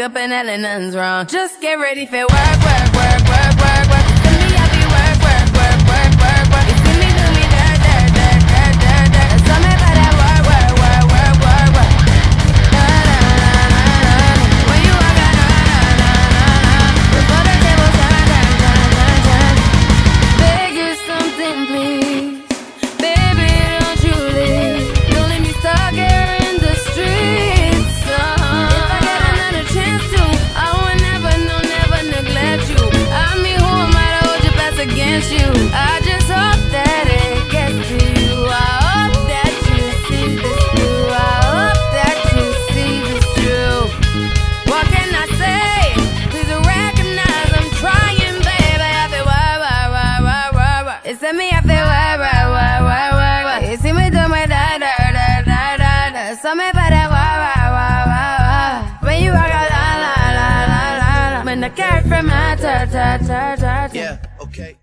up and Ellen, nothing's wrong. Just get ready for work, work, work, work. Send me a feel wah, wah, wah, wah, wah, wah. You see me do my da, da, da, da, da. So me for that wah, wah, wah, wah, wah. When you walk out, la, la, la, la, la. When the cat from my ta, ta. Yeah, okay.